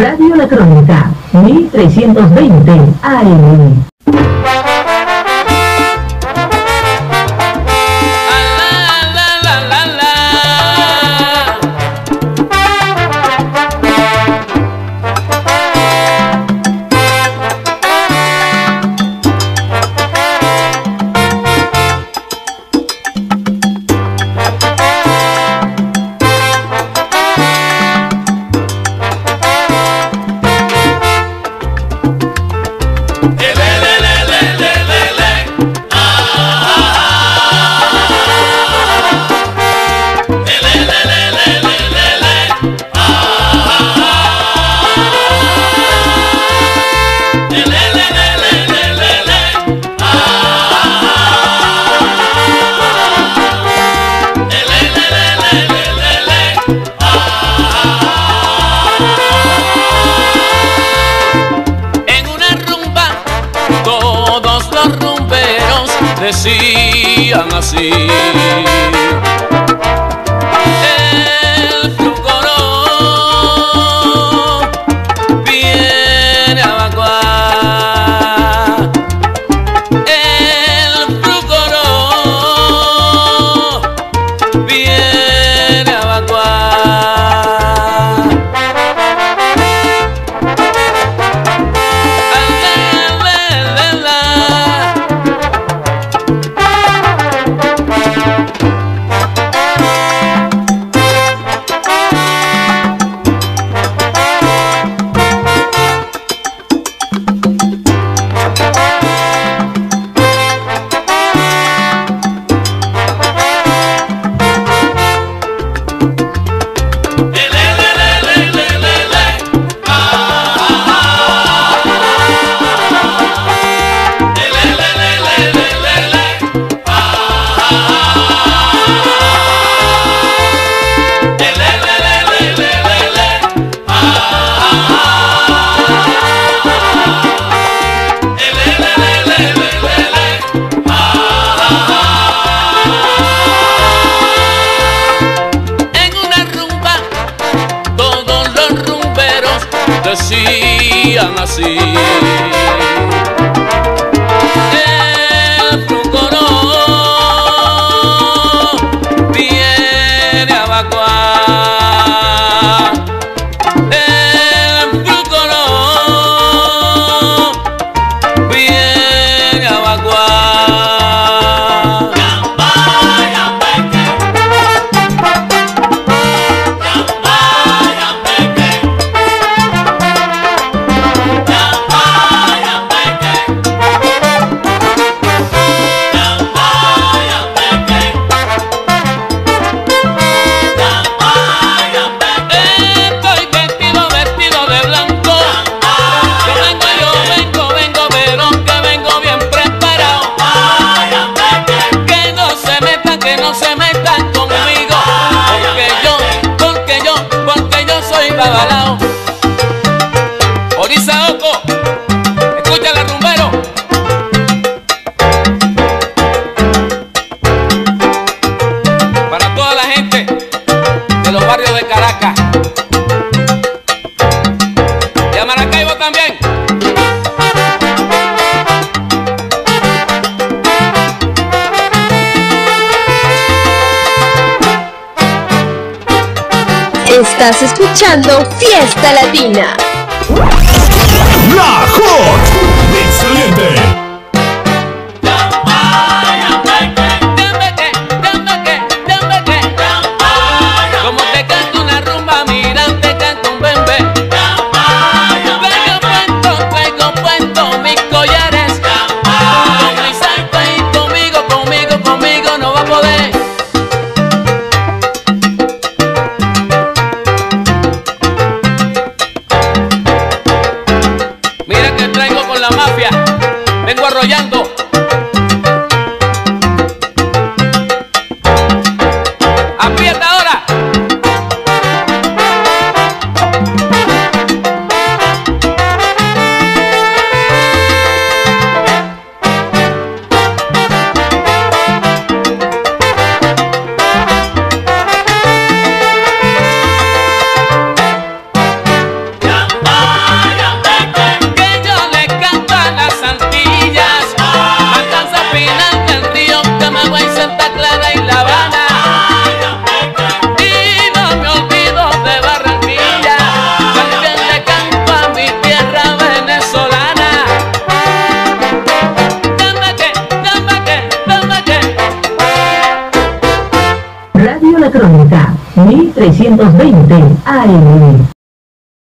Radio La Crónica, 1320 AM. decían así. decían así. Estás escuchando Fiesta Latina. La Hot. Excelente. arrollando. Crónica, 1320 AM.